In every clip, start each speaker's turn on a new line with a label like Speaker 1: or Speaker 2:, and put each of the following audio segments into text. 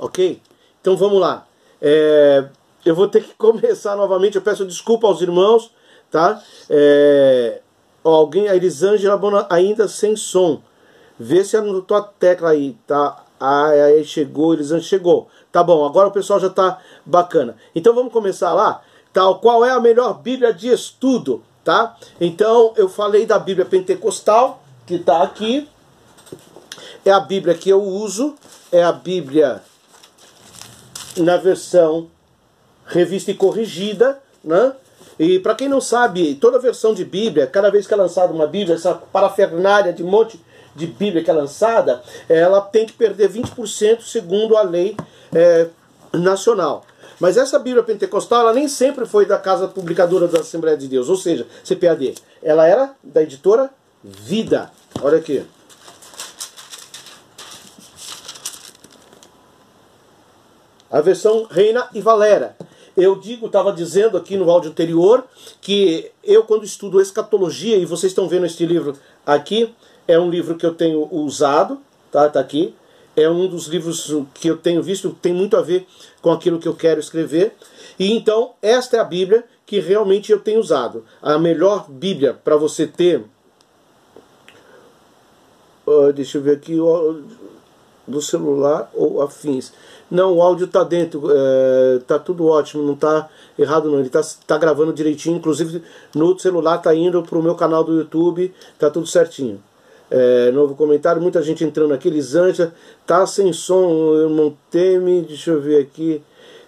Speaker 1: ok? Então vamos lá. É, eu vou ter que começar novamente. Eu peço desculpa aos irmãos, tá? É, alguém, a Elisângela ainda sem som. Vê se anotou a tecla aí, tá? Ah, aí chegou, Elisângela chegou. Tá bom, agora o pessoal já tá bacana. Então vamos começar lá. Tal, qual é a melhor Bíblia de estudo, tá? Então eu falei da Bíblia Pentecostal, que tá aqui. É a Bíblia que eu uso, é a Bíblia na versão revista e corrigida, né? E para quem não sabe, toda versão de Bíblia, cada vez que é lançada uma Bíblia, essa parafernália de monte de Bíblia que é lançada, ela tem que perder 20% segundo a lei é, nacional. Mas essa Bíblia pentecostal, ela nem sempre foi da Casa Publicadora da Assembleia de Deus, ou seja, CPAD. Ela era da editora Vida. Olha aqui. A versão Reina e Valera. Eu digo, estava dizendo aqui no áudio anterior, que eu quando estudo escatologia, e vocês estão vendo este livro aqui, é um livro que eu tenho usado, tá, tá aqui. É um dos livros que eu tenho visto, tem muito a ver com aquilo que eu quero escrever. E então, esta é a Bíblia que realmente eu tenho usado. A melhor Bíblia para você ter. Uh, deixa eu ver aqui. Do celular ou afins. Não, o áudio está dentro, é, tá tudo ótimo, não está errado não. Ele está tá gravando direitinho, inclusive no celular está indo para o meu canal do YouTube, tá tudo certinho. É, novo comentário, muita gente entrando aqui, Lisângela, tá sem som, irmão Teme, deixa eu ver aqui.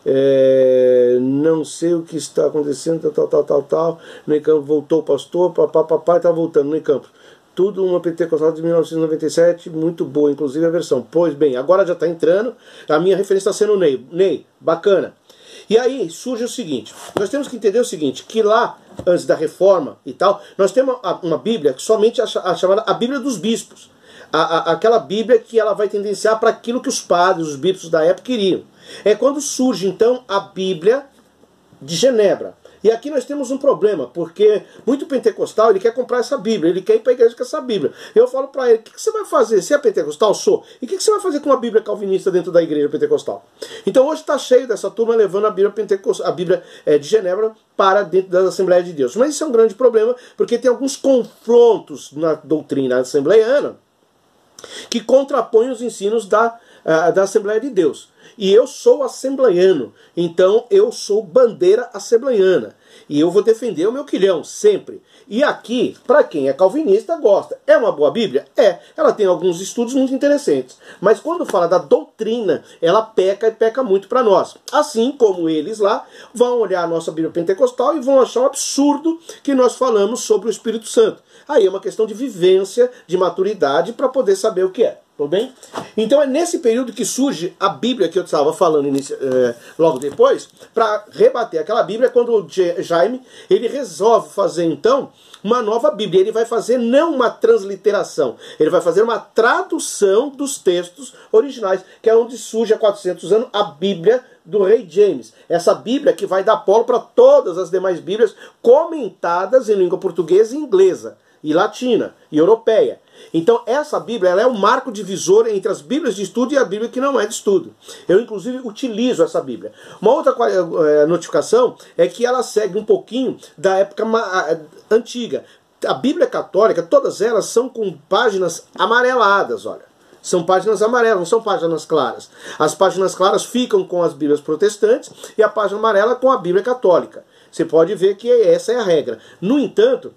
Speaker 1: É, não sei o que está acontecendo, tal, tal, tal, tal. No campo voltou o pastor, papai, papai tá voltando no campo. Tudo uma pentecostal de 1997, muito boa, inclusive a versão. Pois bem, agora já está entrando. A minha referência está sendo o Ney. Ney, bacana. E aí surge o seguinte: nós temos que entender o seguinte, que lá, antes da reforma e tal, nós temos uma, Bíblia que somente a, a chamada a Bíblia dos Bispos. A, a, aquela Bíblia que ela vai tendenciar para aquilo que os padres, os bispos da época queriam. É quando surge então a Bíblia de Genebra. E aqui nós temos um problema, porque muito pentecostal ele quer comprar essa Bíblia, ele quer ir para a igreja com essa Bíblia. Eu falo para ele: o que, você vai fazer? Se é pentecostal, sou. E o que, você vai fazer com uma Bíblia calvinista dentro da igreja pentecostal? Então hoje está cheio dessa turma levando a Bíblia, pentecostal, a Bíblia é, de Genebra para dentro da Assembleia de Deus. Mas isso é um grande problema, porque tem alguns confrontos na doutrina assembleiana que contrapõem os ensinos da, uh, da Assembleia de Deus. E eu sou assembleiano, então eu sou bandeira assembleiana. E eu vou defender o meu quilhão, sempre. E aqui, para quem é calvinista, gosta. É uma boa Bíblia? É. Ela tem alguns estudos muito interessantes. Mas quando fala da doutrina, ela peca e peca muito para nós. Assim como eles lá vão olhar a nossa Bíblia pentecostal e vão achar um absurdo que nós falamos sobre o Espírito Santo. Aí é uma questão de vivência, de maturidade para poder saber o que é. Tudo bem? Então é nesse período que surge a Bíblia que eu estava falando é, logo depois, para rebater aquela Bíblia, quando o Jaime ele resolve fazer então uma nova Bíblia. Ele vai fazer não uma transliteração, ele vai fazer uma tradução dos textos originais, que é onde surge há 400 anos a Bíblia do rei James. Essa Bíblia que vai dar polo para todas as demais Bíblias comentadas em língua portuguesa e inglesa, e latina, e europeia. Então essa Bíblia ela é um marco divisor entre as Bíblias de estudo e a Bíblia que não é de estudo. Eu inclusive utilizo essa Bíblia. Uma outra é, notificação é que ela segue um pouquinho da época antiga. A Bíblia católica, todas elas são com páginas amareladas, olha. São páginas amarelas, não são páginas claras. As páginas claras ficam com as Bíblias protestantes e a página amarela com a Bíblia católica. Você pode ver que essa é a regra. No entanto,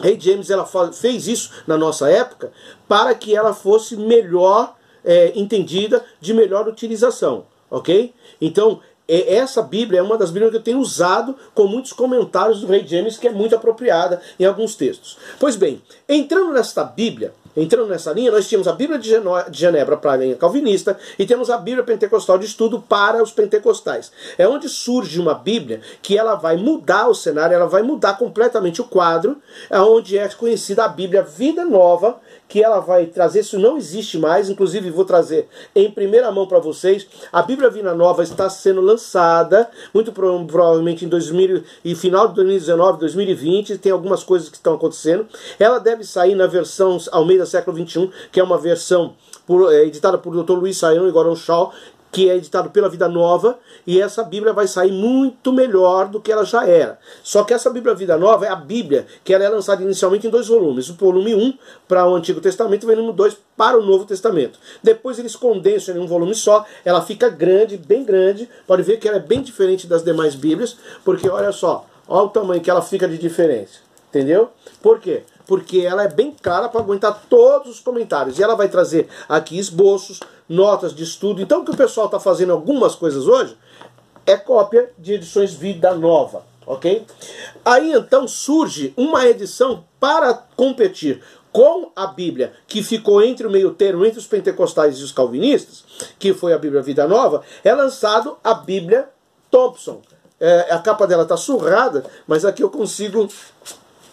Speaker 1: Rei James ela fez isso na nossa época para que ela fosse melhor é, entendida, de melhor utilização, ok? Então essa Bíblia é uma das Bíblias que eu tenho usado com muitos comentários do Rei James, que é muito apropriada em alguns textos. Pois bem, entrando nesta Bíblia, Entrando nessa linha, nós tínhamos a Bíblia de Genebra para a linha calvinista e temos a Bíblia pentecostal de estudo para os pentecostais. É onde surge uma Bíblia que ela vai mudar o cenário, ela vai mudar completamente o quadro, é onde é conhecida a Bíblia Vida Nova, que ela vai trazer, isso não existe mais, inclusive vou trazer em primeira mão para vocês. A Bíblia Vida Nova está sendo lançada, muito provavelmente em 2000 e final de 2019, 2020, tem algumas coisas que estão acontecendo. Ela deve sair na versão Almeida século XXI, que é uma versão por, é, editada por Dr. Luiz Saião e Goron Shaw, que é editado pela Vida Nova, e essa Bíblia vai sair muito melhor do que ela já era. Só que essa Bíblia Vida Nova é a Bíblia que ela é lançada inicialmente em dois volumes. O volume 1 para o Antigo Testamento e o volume 2 para o Novo Testamento. Depois eles condensam em um volume só, ela fica grande, bem grande. Pode ver que ela é bem diferente das demais Bíblias, porque olha só, olha o tamanho que ela fica de diferença. Entendeu? Por quê? Porque ela é bem clara para aguentar todos os comentários. E ela vai trazer aqui esboços, notas de estudo. Então o que o pessoal está fazendo algumas coisas hoje é cópia de edições Vida Nova. Ok? Aí então surge uma edição para competir com a Bíblia, que ficou entre o meio termo, entre os pentecostais e os calvinistas, que foi a Bíblia Vida Nova, é lançado a Bíblia Thompson. É, a capa dela está surrada, mas aqui eu consigo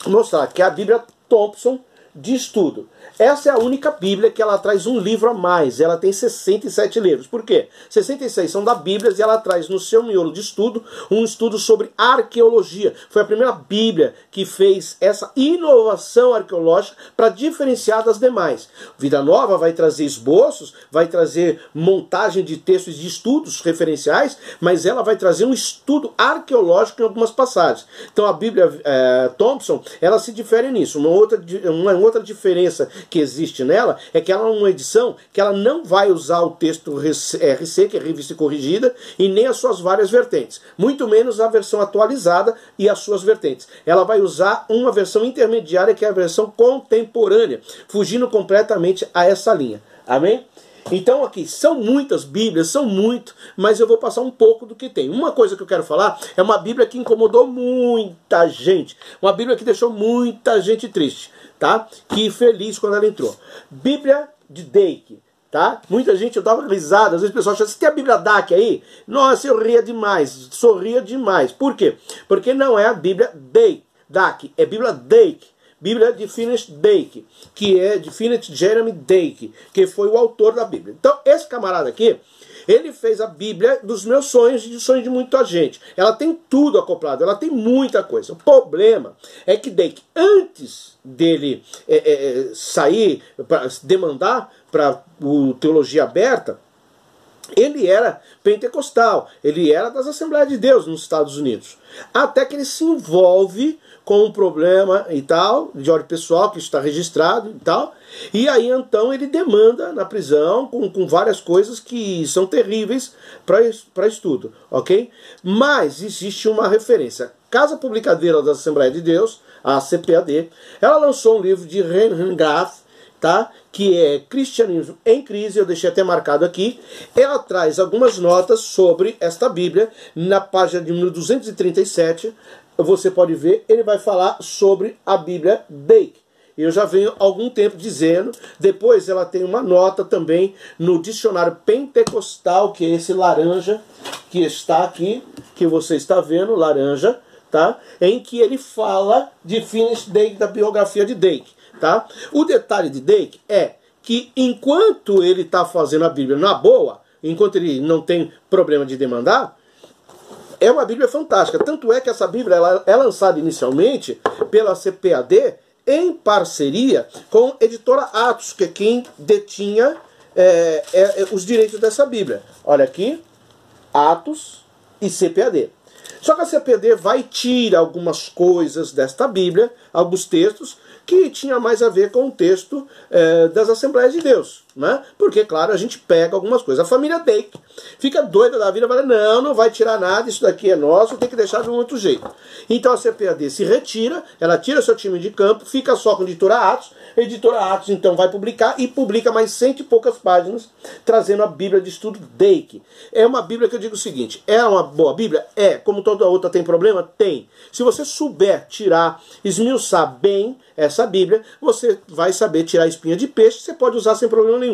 Speaker 1: mostrar que a Bíblia Thompson de estudo. Essa é a única Bíblia que ela traz um livro a mais. Ela tem 67 livros. Por quê? 66 são da Bíblia e ela traz no seu miolo de estudo um estudo sobre arqueologia. Foi a primeira Bíblia que fez essa inovação arqueológica para diferenciar das demais. Vida Nova vai trazer esboços, vai trazer montagem de textos de estudos referenciais, mas ela vai trazer um estudo arqueológico em algumas passagens. Então a Bíblia é, Thompson, ela se difere nisso. Uma outra, uma outra diferença que existe nela é que ela é uma edição que ela não vai usar o texto RC, que é revista corrigida, e nem as suas várias vertentes. Muito menos a versão atualizada e as suas vertentes. Ela vai usar uma versão intermediária, que é a versão contemporânea, fugindo completamente a essa linha. Amém? Então aqui são muitas Bíblias, são muito, mas eu vou passar um pouco do que tem. Uma coisa que eu quero falar é uma Bíblia que incomodou muita gente, uma Bíblia que deixou muita gente triste tá? Que feliz quando ela entrou. Bíblia de Dake, tá? Muita gente, eu dava risada, às vezes o pessoal achava, você tem a Bíblia Dake aí? Nossa, eu ria demais, sorria demais. Por quê? Porque não é a Bíblia Dake, Dake é Bíblia Dake. Bíblia de Finis Dake, que é de Finis Jeremy Dake, que foi o autor da Bíblia. Então, esse camarada aqui, ele fez a Bíblia dos meus sonhos e de sonhos de muita gente. Ela tem tudo acoplado, ela tem muita coisa. O problema é que Dake, antes dele é, é, é sair, para demandar para o Teologia Aberta, ele era pentecostal, ele era das Assembleias de Deus nos Estados Unidos. Até que ele se envolve com um problema e tal, de ordem pessoal, que está registrado e tal. E aí então ele demanda na prisão com, com várias coisas que são terríveis para estudo, ok? Mas existe uma referência. Casa Publicadeira da Assembleia de Deus, a CPAD, ela lançou um livro de Reinhard Graff, tá? que é Cristianismo em Crise, eu deixei até marcado aqui. Ela traz algumas notas sobre esta Bíblia, na página de 1237, você pode ver, ele vai falar sobre a Bíblia Dake. Eu já venho algum tempo dizendo. Depois ela tem uma nota também no dicionário pentecostal, que é esse laranja que está aqui, que você está vendo, laranja, tá? Em que ele fala de Finis Dake, da biografia de Dake, tá? O detalhe de Dake é que enquanto ele está fazendo a Bíblia na boa, enquanto ele não tem problema de demandar, é uma Bíblia fantástica. Tanto é que essa Bíblia ela é lançada inicialmente pela CPAD em parceria com a editora Atos, que é quem detinha é, é, é, os direitos dessa Bíblia. Olha aqui, Atos e CPAD. Só que a CPD vai tirar algumas coisas desta Bíblia, alguns textos, que tinha mais a ver com o texto é, das Assembleias de Deus. Né? Porque, claro, a gente pega algumas coisas. A família Dake fica doida da vida, fala, não, não vai tirar nada, isso daqui é nosso, tem que deixar de um outro jeito. Então a CPAD se retira, ela tira seu time de campo, fica só com a editora Atos, a editora Atos então vai publicar e publica mais cento e poucas páginas, trazendo a Bíblia de estudo Dake. É uma Bíblia que eu digo o seguinte, é uma boa Bíblia? É. Como toda outra tem problema? Tem. Se você souber tirar, esmiuçar bem essa Bíblia, você vai saber tirar espinha de peixe, você pode usar sem problema nenhum.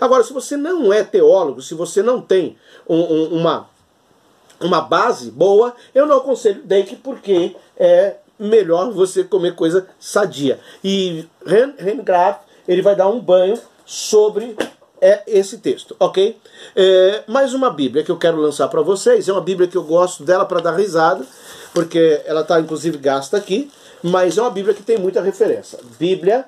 Speaker 1: Agora, se você não é teólogo, se você não tem um, um, uma, uma base boa, eu não aconselho Dake porque é melhor você comer coisa sadia. E Ren, Ren Graff, ele vai dar um banho sobre é esse texto, ok? É, mais uma Bíblia que eu quero lançar para vocês. É uma Bíblia que eu gosto dela para dar risada, porque ela está inclusive gasta aqui, mas é uma Bíblia que tem muita referência. Bíblia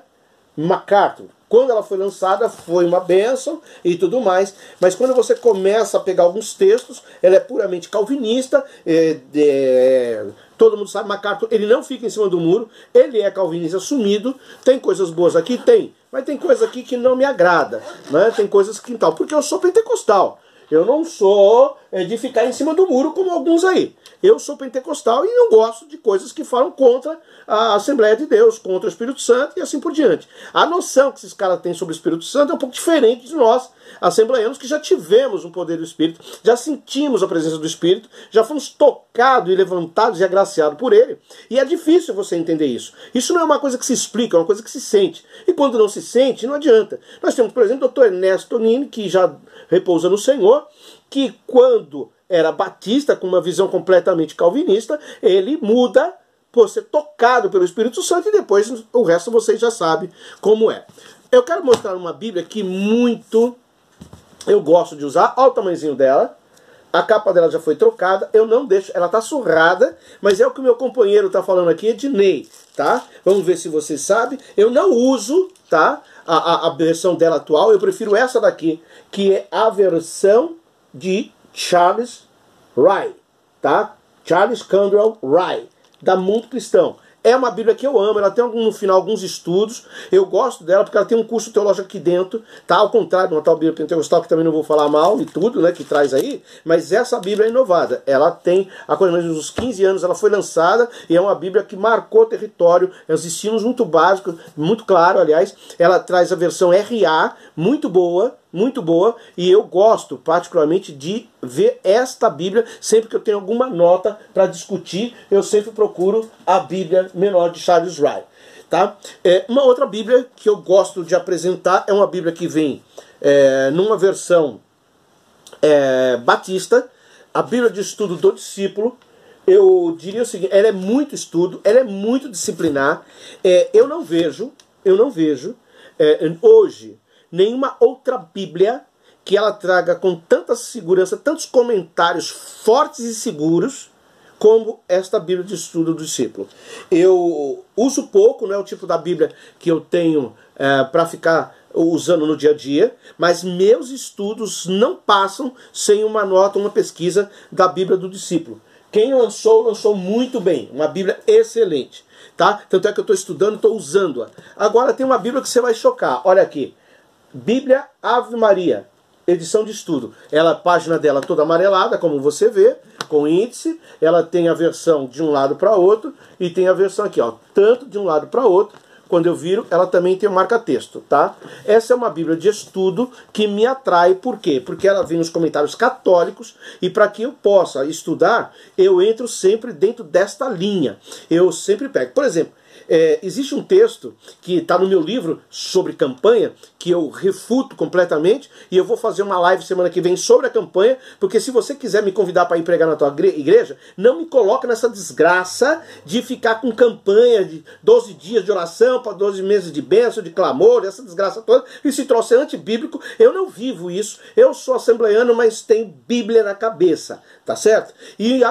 Speaker 1: MacArthur, Quando ela foi lançada, foi uma bênção e tudo mais. Mas quando você começa a pegar alguns textos, ela é puramente calvinista. É, é, todo mundo sabe, MacArthur, ele não fica em cima do muro, ele é calvinista assumido. Tem coisas boas aqui? Tem. Mas tem coisa aqui que não me agrada. Né? Tem coisas que tal. Porque eu sou pentecostal. Eu não sou é, de ficar em cima do muro como alguns aí. Eu sou pentecostal e não gosto de coisas que falam contra a Assembleia de Deus, contra o Espírito Santo e assim por diante. A noção que esses caras têm sobre o Espírito Santo é um pouco diferente de nós, assembleianos, que já tivemos o poder do Espírito, já sentimos a presença do Espírito, já fomos tocados e levantados e agraciados por ele. E é difícil você entender isso. Isso não é uma coisa que se explica, é uma coisa que se sente. E quando não se sente, não adianta. Nós temos, por exemplo, o Dr. Ernesto Tonini, que já repousa no Senhor, que quando era batista, com uma visão completamente calvinista, ele muda por ser tocado pelo Espírito Santo e depois o resto vocês já sabem como é. Eu quero mostrar uma Bíblia que muito eu gosto de usar. Olha o tamanhozinho dela. A capa dela já foi trocada. Eu não deixo. Ela tá surrada, mas é o que o meu companheiro tá falando aqui, Ednei, tá? Vamos ver se você sabe. Eu não uso, tá? A, a, a versão dela atual. Eu prefiro essa daqui, que é a versão de Charles Wright, tá? Charles Candrell Wright, da Mundo Cristão. É uma Bíblia que eu amo, ela tem no final alguns estudos. Eu gosto dela porque ela tem um curso teológico aqui dentro, tá? Ao contrário de uma tal Bíblia pentecostal que também não vou falar mal e tudo, né, que traz aí, mas essa Bíblia é inovada. Ela tem há coisa mais uns 15 anos, ela foi lançada e é uma Bíblia que marcou território, é os ensinos muito básicos, muito claro, aliás. Ela traz a versão RA, muito boa, muito boa, e eu gosto particularmente de ver esta Bíblia sempre que eu tenho alguma nota para discutir, eu sempre procuro a Bíblia menor de Charles Wright. Tá? É, uma outra Bíblia que eu gosto de apresentar é uma Bíblia que vem é, numa versão é, batista, a Bíblia de Estudo do Discípulo. Eu diria o seguinte: ela é muito estudo, ela é muito disciplinar. É, eu não vejo, eu não vejo é, hoje nenhuma outra Bíblia que ela traga com tanta segurança, tantos comentários fortes e seguros como esta Bíblia de estudo do discípulo. Eu uso pouco, não é o tipo da Bíblia que eu tenho é, para ficar usando no dia a dia, mas meus estudos não passam sem uma nota, uma pesquisa da Bíblia do discípulo. Quem lançou, lançou muito bem, uma Bíblia excelente, tá? Tanto é que eu estou estudando, estou usando-a. Agora tem uma Bíblia que você vai chocar. Olha aqui, Bíblia Ave Maria, edição de estudo. Ela, a página dela toda amarelada, como você vê, com índice. Ela tem a versão de um lado para outro e tem a versão aqui, ó, tanto de um lado para outro. Quando eu viro, ela também tem o marca-texto, tá? Essa é uma Bíblia de estudo que me atrai, por quê? Porque ela vem nos comentários católicos e para que eu possa estudar, eu entro sempre dentro desta linha. Eu sempre pego. Por exemplo, é, existe um texto que está no meu livro sobre campanha, que eu refuto completamente, e eu vou fazer uma live semana que vem sobre a campanha, porque se você quiser me convidar para ir pregar na tua igreja, não me coloque nessa desgraça de ficar com campanha de 12 dias de oração para 12 meses de bênção, de clamor, essa desgraça toda, e se trouxe antibíblico, eu não vivo isso. Eu sou assembleiano, mas tenho Bíblia na cabeça, tá certo? E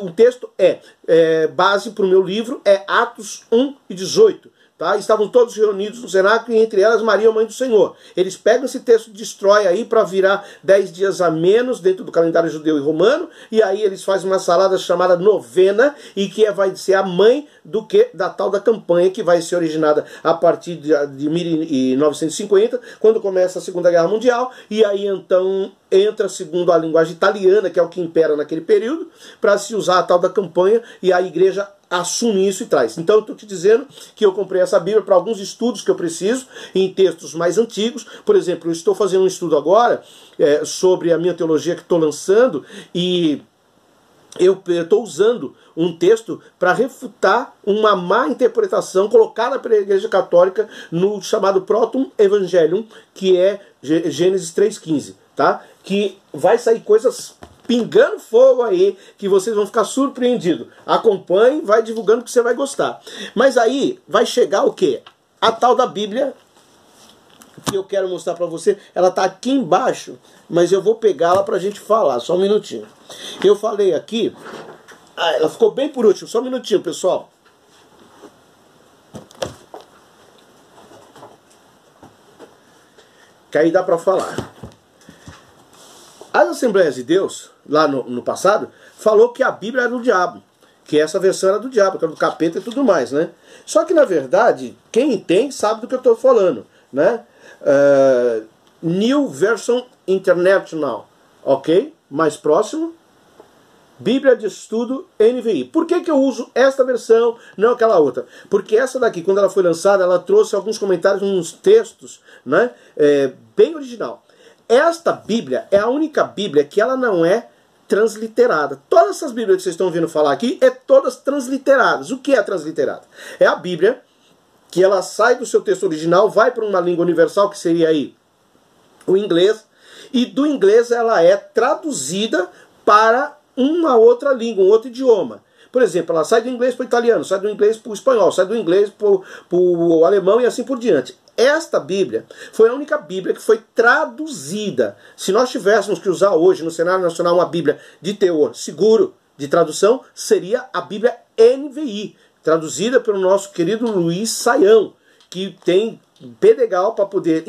Speaker 1: o texto é, é base para o meu livro, é Atos 1 e 18. Tá? Estavam todos reunidos no cenáculo e entre elas Maria, mãe do Senhor. Eles pegam esse texto, destrói aí para virar dez dias a menos dentro do calendário judeu e romano, e aí eles fazem uma salada chamada novena e que é, vai ser a mãe do que da tal da campanha que vai ser originada a partir de, de 1950, quando começa a Segunda Guerra Mundial, e aí então entra segundo a linguagem italiana, que é o que impera naquele período, para se usar a tal da campanha e a igreja assume isso e traz. Então eu estou te dizendo que eu comprei essa Bíblia para alguns estudos que eu preciso, em textos mais antigos. Por exemplo, eu estou fazendo um estudo agora é, sobre a minha teologia que estou lançando e eu estou usando um texto para refutar uma má interpretação colocada pela Igreja Católica no chamado Protum Evangelium, que é Gênesis 3,15, tá? Que vai sair coisas pingando fogo aí, que vocês vão ficar surpreendidos. Acompanhe, vai divulgando que você vai gostar. Mas aí vai chegar o que? A tal da Bíblia que eu quero mostrar para você, ela está aqui embaixo, mas eu vou pegá-la para a gente falar, só um minutinho. Eu falei aqui, ah, ela ficou bem por último, só um minutinho, pessoal. que aí dá para falar. As Assembleias de Deus, lá no, no passado, falou que a Bíblia era do diabo. Que essa versão era do diabo, que era do capeta e tudo mais, né? Só que, na verdade, quem entende sabe do que eu estou falando, né? Uh, New Version International, ok? Mais próximo. Bíblia de Estudo NVI. Por que, que eu uso esta versão, não aquela outra? Porque essa daqui, quando ela foi lançada, ela trouxe alguns comentários, uns textos, né? É, bem original. Esta Bíblia é a única Bíblia que ela não é transliterada. Todas essas Bíblias que vocês estão ouvindo falar aqui é todas transliteradas. O que é transliterada? É a Bíblia que ela sai do seu texto original, vai para uma língua universal que seria aí o inglês, e do inglês ela é traduzida para uma outra língua, um outro idioma. Por exemplo, ela sai do inglês para o italiano, sai do inglês para o espanhol, sai do inglês para o alemão e assim por diante. Esta Bíblia foi a única Bíblia que foi traduzida. Se nós tivéssemos que usar hoje no cenário nacional uma Bíblia de teor seguro de tradução, seria a Bíblia NVI, traduzida pelo nosso querido Luiz Saião, que tem pedegal para poder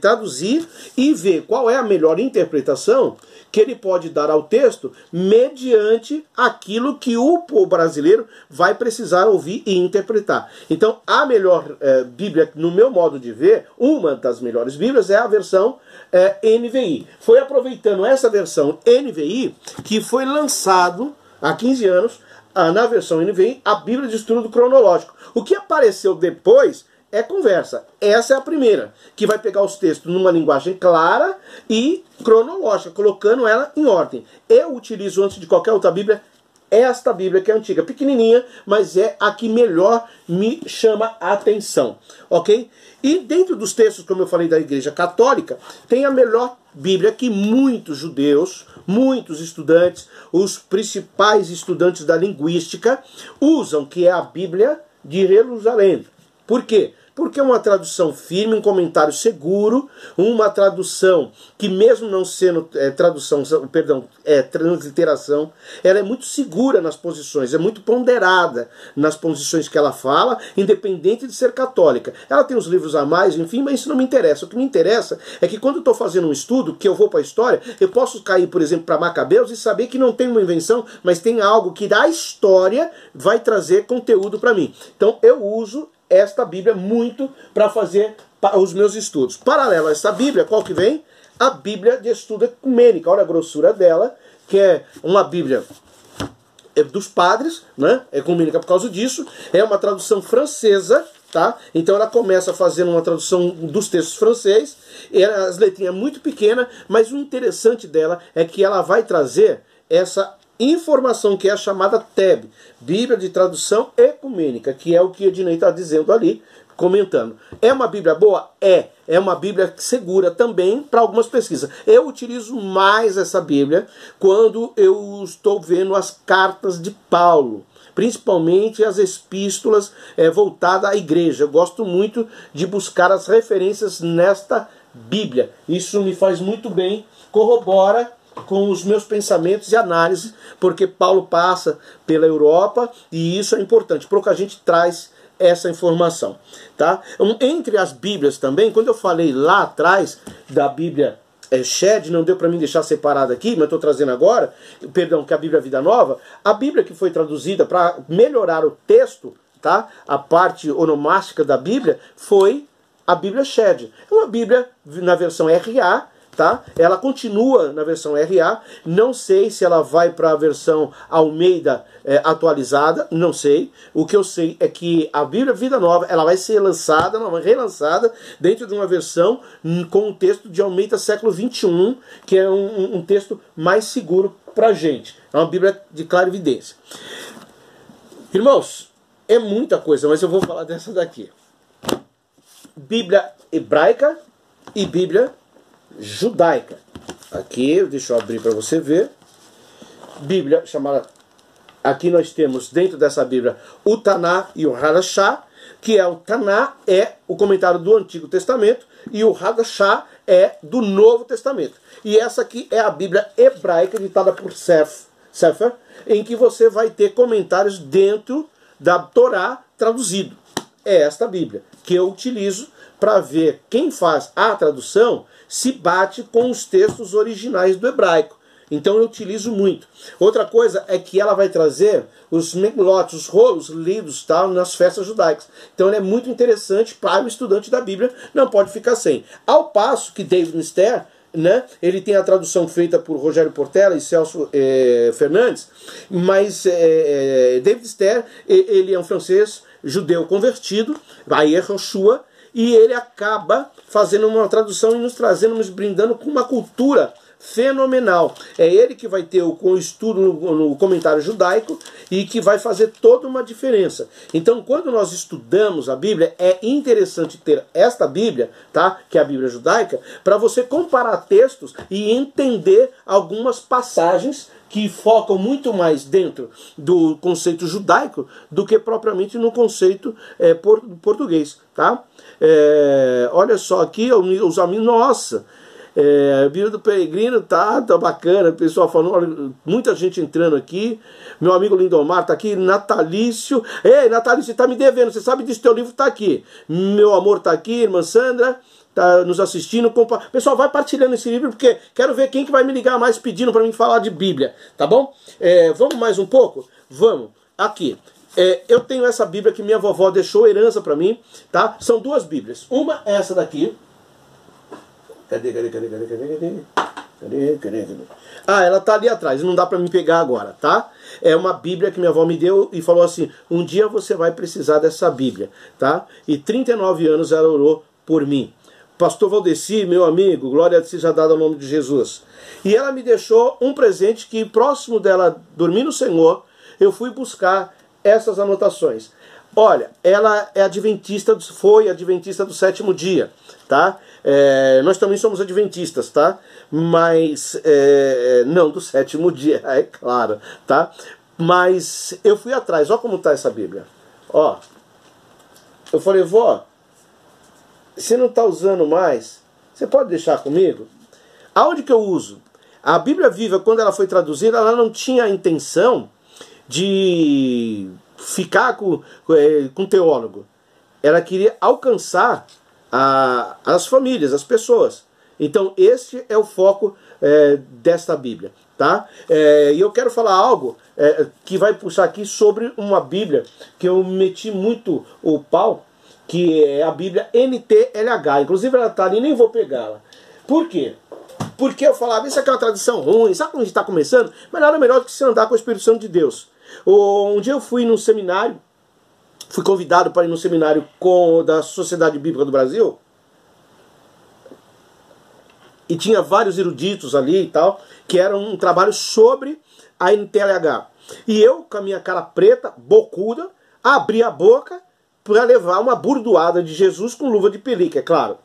Speaker 1: traduzir e ver qual é a melhor interpretação que ele pode dar ao texto mediante aquilo que o brasileiro vai precisar ouvir e interpretar. Então, a melhor é, Bíblia, no meu modo de ver, uma das melhores Bíblias é a versão é, NVI. Foi aproveitando essa versão NVI que foi lançado há 15 anos, na versão NVI, a Bíblia de Estudo Cronológico. O que apareceu depois é conversa. Essa é a primeira, que vai pegar os textos numa linguagem clara e cronológica, colocando ela em ordem. Eu utilizo, antes de qualquer outra Bíblia, esta Bíblia que é antiga, pequenininha, mas é a que melhor me chama a atenção, ok? E dentro dos textos, como eu falei da Igreja Católica, tem a melhor Bíblia que muitos judeus, muitos estudantes, os principais estudantes da linguística usam, que é a Bíblia de Jerusalém. Por quê? Porque é uma tradução firme, um comentário seguro, uma tradução que mesmo não sendo é, tradução, perdão, é transliteração, ela é muito segura nas posições, é muito ponderada nas posições que ela fala, independente de ser católica. Ela tem os livros a mais, enfim, mas isso não me interessa. O que me interessa é que quando eu estou fazendo um estudo, que eu vou para a história, eu posso cair, por exemplo, para Macabeus e saber que não tem uma invenção, mas tem algo que da história vai trazer conteúdo para mim. Então eu uso esta Bíblia muito para fazer os meus estudos. Paralelo a esta Bíblia, qual que vem? A Bíblia de Estudo Ecumênica. Olha a grossura dela, que é uma Bíblia é dos padres, né? Ecumênica por causa disso. É uma tradução francesa, tá? Então ela começa fazendo uma tradução dos textos francês. As letrinhas muito pequenas, mas o interessante dela é que ela vai trazer essa informação que é a chamada TEB, Bíblia de Tradução Ecumênica, que é o que Ednei está dizendo ali, comentando. É uma Bíblia boa? É. É uma Bíblia segura também para algumas pesquisas. Eu utilizo mais essa Bíblia quando eu estou vendo as cartas de Paulo principalmente as epístolas é, voltadas à igreja. Eu gosto muito de buscar as referências nesta Bíblia. Isso me faz muito bem, corrobora com os meus pensamentos e análises, porque Paulo passa pela Europa e isso é importante, porque a gente traz essa informação, tá? Entre as Bíblias também, quando eu falei lá atrás da Bíblia é, Shed, não deu para mim deixar separado aqui, mas estou trazendo agora, perdão, que é a Bíblia Vida Nova, a Bíblia que foi traduzida para melhorar o texto, tá? A parte onomástica da Bíblia foi a Bíblia Shed. É uma Bíblia na versão RA, tá? Ela continua na versão RA, não sei se ela vai para a versão Almeida é, atualizada, não sei. O que eu sei é que a Bíblia Vida Nova ela vai ser lançada, relançada dentro de uma versão com um texto de Almeida século 21, que é um, um texto mais seguro para gente. É uma Bíblia de clara evidência. Irmãos, é muita coisa, mas eu vou falar dessa daqui. Bíblia hebraica e Bíblia judaica. Aqui, deixa eu abrir para você ver. Bíblia chamada. Aqui nós temos dentro dessa Bíblia o Taná e o Hadashá, que é o Taná é o comentário do Antigo Testamento e o Hadashá é do Novo Testamento. E essa aqui é a Bíblia hebraica ditada por Sefer, em que você vai ter comentários dentro da Torá traduzido. É esta Bíblia. que eu utilizo para ver quem faz a tradução se bate com os textos originais do hebraico. Então eu utilizo muito. Outra coisa é que ela vai trazer os meglotes, os rolos lidos tal, nas festas judaicas. Então é muito interessante para o estudante da Bíblia, não pode ficar sem. Ao passo que David Mister, né, ele tem a tradução feita por Rogério Portela e Celso eh, Fernandes, mas eh, David Mister, ele é um francês judeu convertido, vai Yehoshua, e ele acaba fazendo uma tradução e nos trazendo, nos brindando com uma cultura fenomenal. É ele que vai ter o, estudo no, no, comentário judaico e que vai fazer toda uma diferença. Então, quando nós estudamos a Bíblia, é interessante ter esta Bíblia, tá? Que é a Bíblia judaica, para você comparar textos e entender algumas passagens que focam muito mais dentro do conceito judaico do que propriamente no conceito é, português, tá? É, olha só aqui, os amigos, nossa, é, Vila do Peregrino tá, tá bacana, o pessoal falando, muita gente entrando aqui. Meu amigo Lindomar tá aqui, Natalício. Ei, Natalício, tá me devendo, você sabe disso, teu livro tá aqui. Meu amor tá aqui, irmã Sandra tá nos assistindo. Compa... Pessoal, vai partilhando esse livro, porque quero ver quem que vai me ligar mais pedindo para mim falar de Bíblia, tá bom? É, vamos mais um pouco? Vamos. Aqui. É, eu tenho essa Bíblia que minha vovó deixou herança para mim, tá? São duas Bíblias. Uma é essa daqui. Cadê, cadê, cadê, cadê, cadê, cadê? Cadê, cadê, cadê? Ah, ela tá ali atrás, não dá para me pegar agora, tá? É uma Bíblia que minha avó me deu e falou assim: um dia você vai precisar dessa Bíblia, tá? E 39 anos ela orou por mim. Pastor Valdeci, meu amigo, glória seja dada ao nome de Jesus. E ela me deixou um presente que, próximo dela dormir no Senhor, eu fui buscar essas anotações. Olha, ela é adventista, foi adventista do sétimo dia, tá? É, nós também somos adventistas, tá? Mas é, não do sétimo dia, é claro, tá? Mas eu fui atrás, ó como tá essa Bíblia. Ó, eu falei, vó, você não está usando mais, você pode deixar comigo? Aonde que eu uso? A Bíblia Viva, quando ela foi traduzida, ela não tinha a intenção de ficar com, com teólogo. Ela queria alcançar a, as famílias, as pessoas. Então, este é o foco é, desta Bíblia. Tá? É, e eu quero falar algo é, que vai puxar aqui sobre uma Bíblia que eu meti muito o pau que é a Bíblia NTLH. Inclusive ela está ali, nem vou pegá-la. Por quê? Porque eu falava, isso aqui é uma tradição ruim, sabe quando a gente está começando? Mas nada melhor do que se andar com a Espírito Santo de Deus. Um dia eu fui num seminário, fui convidado para ir num seminário com, da Sociedade Bíblica do Brasil, e tinha vários eruditos ali e tal, que era um trabalho sobre a NTLH. E eu, com a minha cara preta, bocuda, abri a boca para levar uma burdoada de Jesus com luva de pelica, é claro.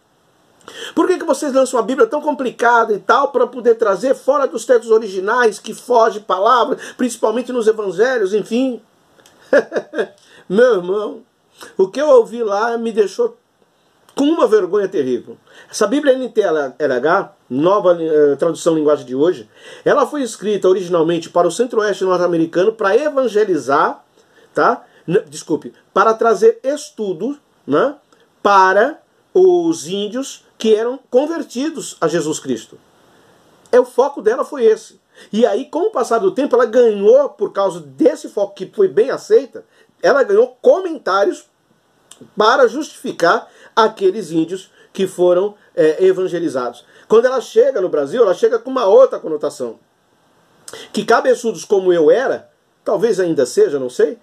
Speaker 1: Por que, que vocês lançam uma Bíblia tão complicada e tal para poder trazer fora dos textos originais que foge palavras, principalmente nos evangelhos, enfim? Meu irmão, o que eu ouvi lá me deixou com uma vergonha terrível. Essa Bíblia NTLH, nova eh, tradução linguagem de hoje, ela foi escrita originalmente para o centro-oeste norte-americano para evangelizar, tá? desculpe, para trazer estudos né, para os índios que eram convertidos a Jesus Cristo. É, o foco dela foi esse. E aí, com o passar do tempo, ela ganhou, por causa desse foco que foi bem aceita, ela ganhou comentários para justificar aqueles índios que foram é, evangelizados. Quando ela chega no Brasil, ela chega com uma outra conotação. Que cabeçudos como eu era, talvez ainda seja, não sei,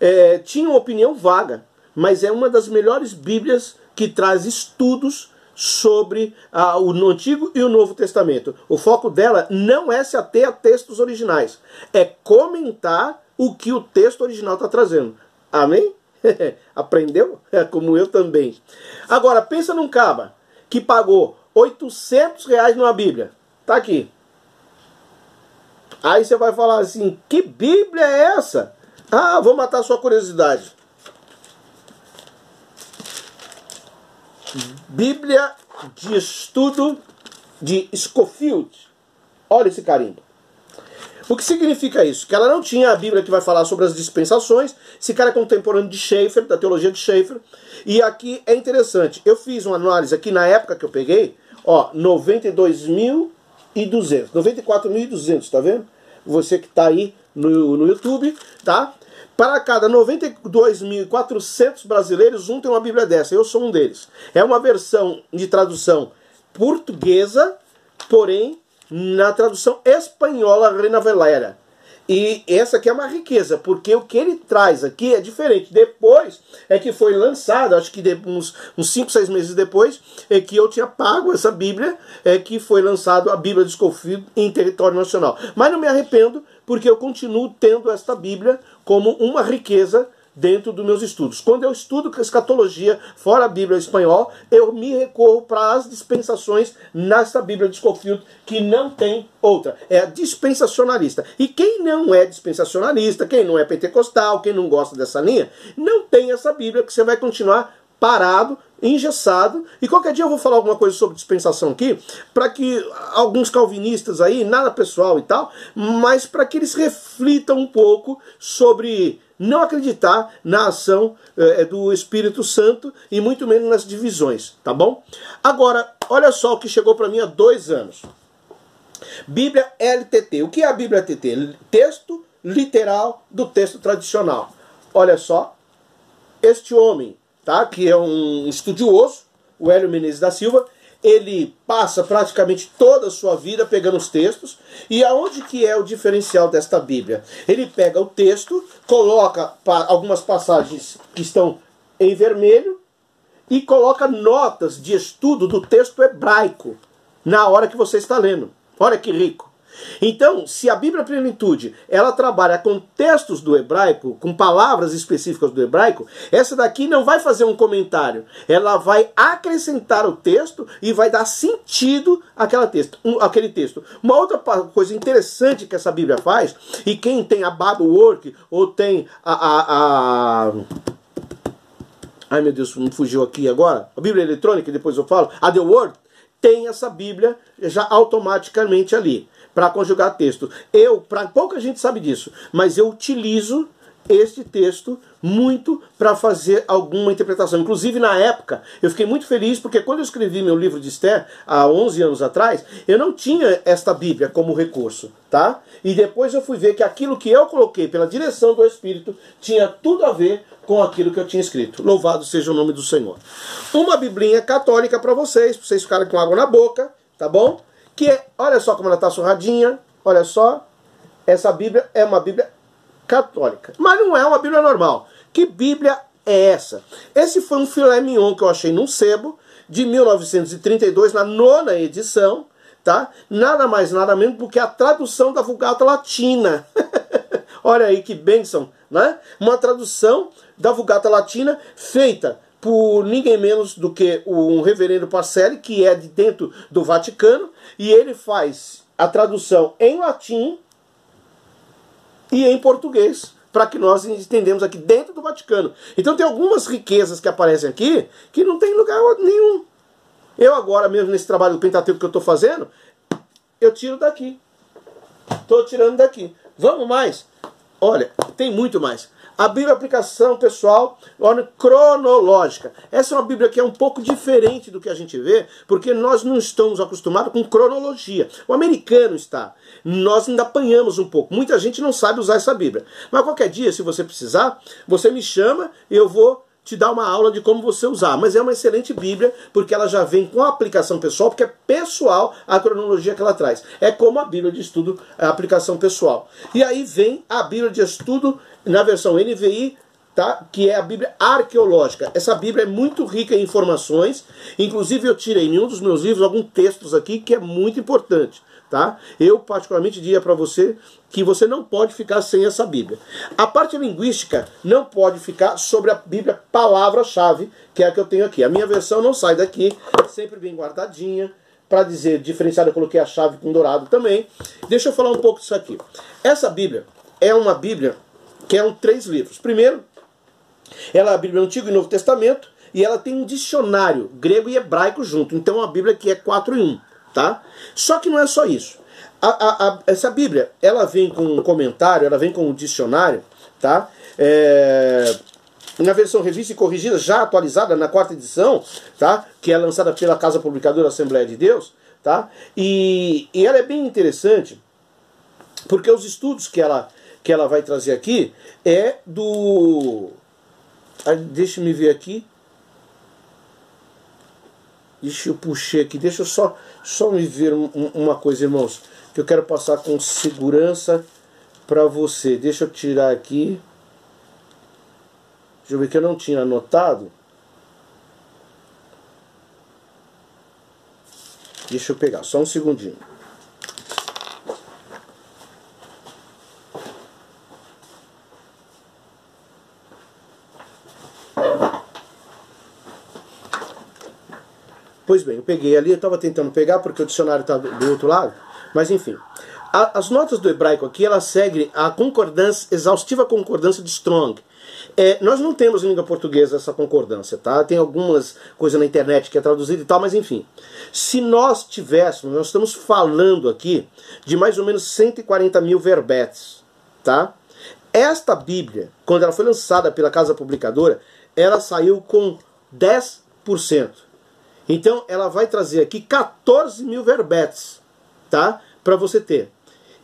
Speaker 1: é, tinha uma opinião vaga, mas é uma das melhores Bíblias que traz estudos sobre ah, o Antigo e o Novo Testamento. O foco dela não é se ater a textos originais, é comentar o que o texto original está trazendo. Amém? Aprendeu? É como eu também. Agora, pensa num caba que pagou 800 reais numa Bíblia. Tá aqui. Aí você vai falar assim, que Bíblia é essa? Ah, vou matar sua curiosidade. Bíblia de Estudo de Scofield. Olha esse carimbo. O que significa isso? Que ela não tinha a Bíblia que vai falar sobre as dispensações. Esse cara é contemporâneo de Schaeffer, da teologia de Schaeffer. E aqui é interessante. Eu fiz uma análise aqui na época que eu peguei, ó, 92.200, 94.200, tá vendo? Você que está aí no, no YouTube, tá? Para cada 92.400 brasileiros, um tem uma Bíblia dessa. Eu sou um deles. É uma versão de tradução portuguesa, porém na tradução espanhola Reina Valera. E essa aqui é uma riqueza, porque o que ele traz aqui é diferente. Depois é que foi lançado, acho que uns 5, 6 meses depois, é que eu tinha pago essa Bíblia, é que foi lançado a Bíblia de Scofield em território nacional. Mas não me arrependo, porque eu continuo tendo esta Bíblia como uma riqueza dentro dos meus estudos. Quando eu estudo escatologia fora a Bíblia espanhol, eu me recorro para as dispensações nesta Bíblia de Scofield, que não tem outra. É dispensacionalista. E quem não é dispensacionalista, quem não é pentecostal, quem não gosta dessa linha, não tem essa Bíblia que você vai continuar parado, engessado. E qualquer dia eu vou falar alguma coisa sobre dispensação aqui, para que alguns calvinistas aí, nada pessoal e tal, mas para que eles reflitam um pouco sobre não acreditar na ação é, do Espírito Santo e muito menos nas divisões, tá bom? Agora, olha só o que chegou para mim há dois anos. Bíblia LTT. O que é a Bíblia LTT? Texto literal do texto tradicional. Olha só, este homem, tá? Que é um estudioso, o Hélio Menezes da Silva, ele passa praticamente toda a sua vida pegando os textos. E aonde que é o diferencial desta Bíblia? Ele pega o texto, coloca algumas passagens que estão em vermelho e coloca notas de estudo do texto hebraico na hora que você está lendo. Olha que rico. Então, se a Bíblia Plenitude ela trabalha com textos do hebraico, com palavras específicas do hebraico, essa daqui não vai fazer um comentário, ela vai acrescentar o texto e vai dar sentido àquela texto, àquele texto. Uma outra coisa interessante que essa Bíblia faz, e quem tem a Bible Work ou tem a, a, a Ai meu Deus, me fugiu aqui agora. A Bíblia eletrônica, depois eu falo. A The Word tem essa Bíblia já automaticamente ali para conjugar texto. Eu, pouca gente sabe disso, mas eu utilizo este texto muito para fazer alguma interpretação. Inclusive, na época, eu fiquei muito feliz porque quando eu escrevi meu livro de Esther, há 11 anos atrás, eu não tinha esta Bíblia como recurso, tá? E depois eu fui ver que aquilo que eu coloquei pela direção do Espírito tinha tudo a ver com aquilo que eu tinha escrito. Louvado seja o nome do Senhor. Uma biblinha católica para vocês, para vocês ficarem com água na boca, tá bom? Que olha só como ela está surradinha, olha só, essa Bíblia é uma Bíblia católica, mas não é uma Bíblia normal. Que Bíblia é essa? Esse foi um filé mignon que eu achei num sebo, de 1932, na nona edição, tá? Nada mais, nada menos do que a tradução da Vulgata Latina. Olha aí que bênção, né? Uma tradução da Vulgata Latina feita por ninguém menos do que um reverendo Parcelli, que é de dentro do Vaticano, e ele faz a tradução em latim e em português, para que nós entendamos aqui dentro do Vaticano. Então tem algumas riquezas que aparecem aqui que não tem lugar nenhum. Eu agora mesmo nesse trabalho do Pentateuco que eu estou fazendo, eu tiro daqui. Estou tirando daqui. Vamos mais? Olha, tem muito mais. A Bíblia aplicação pessoal, cronológica. Essa é uma Bíblia que é um pouco diferente do que a gente vê, porque nós não estamos acostumados com cronologia. O americano está. Nós ainda apanhamos um pouco. Muita gente não sabe usar essa Bíblia. Mas qualquer dia, se você precisar, você me chama e eu vou te dar uma aula de como você usar. Mas é uma excelente Bíblia, porque ela já vem com a aplicação pessoal, porque é pessoal a cronologia que ela traz. É como a Bíblia de estudo, a aplicação pessoal. E aí vem a Bíblia de estudo na versão NVI, tá? que é a Bíblia arqueológica. Essa Bíblia é muito rica em informações, inclusive eu tirei em um dos meus livros alguns textos aqui que é muito importante. Tá? Eu particularmente diria para você que você não pode ficar sem essa Bíblia. A parte linguística não pode ficar sobre a Bíblia palavra-chave, que é a que eu tenho aqui. A minha versão não sai daqui, sempre bem guardadinha. Para dizer diferenciado, eu coloquei a chave com dourado também. Deixa eu falar um pouco disso aqui. Essa Bíblia é uma Bíblia que eram três livros. Primeiro, ela é a Bíblia Antigo e Novo Testamento, e ela tem um dicionário grego e hebraico junto. Então, é uma Bíblia que é 4 em 1, tá? Só que não é só isso. a, a, a, essa Bíblia, ela vem com um comentário, ela vem com um dicionário, tá? É, na versão revista e corrigida, já atualizada na quarta edição, tá? Que é lançada pela Casa Publicadora Assembleia de Deus, tá? E, e ela é bem interessante, porque os estudos que ela, que ela vai trazer aqui é do. Deixa me ver aqui. Deixa eu puxar aqui, deixa eu só, só me ver uma coisa, irmãos, que eu quero passar com segurança para você. Deixa eu tirar aqui. Deixa eu ver que eu não tinha anotado. Deixa eu pegar, só um segundinho. Pois bem, eu peguei ali, eu estava tentando pegar porque o dicionário está do, outro lado, mas enfim. A, as notas do hebraico aqui, elas seguem a concordância, exaustiva concordância de Strong. É, nós não temos em língua portuguesa essa concordância, tá? Tem algumas coisas na internet que é traduzida e tal, mas enfim. Se nós tivéssemos, nós estamos falando aqui de mais ou menos 140 mil verbetes, tá? Esta Bíblia, quando ela foi lançada pela Casa Publicadora, ela saiu com 10%. Então ela vai trazer aqui 14 mil verbetes, tá? Para você ter.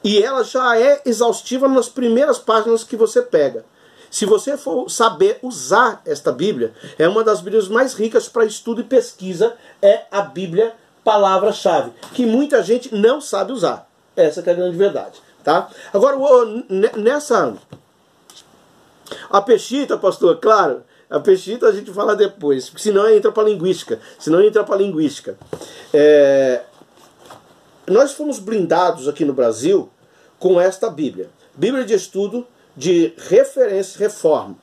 Speaker 1: E ela já é exaustiva nas primeiras páginas que você pega. Se você for saber usar esta Bíblia, é uma das Bíblias mais ricas para estudo e pesquisa, é a Bíblia palavra-chave, que muita gente não sabe usar. Essa é a grande verdade, tá? Agora, nessa a peixita, pastor, claro, a peixita a gente fala depois, porque senão entra para linguística. Senão entra para linguística. É... Nós fomos blindados aqui no Brasil com esta Bíblia. Bíblia de estudo de referência reforma.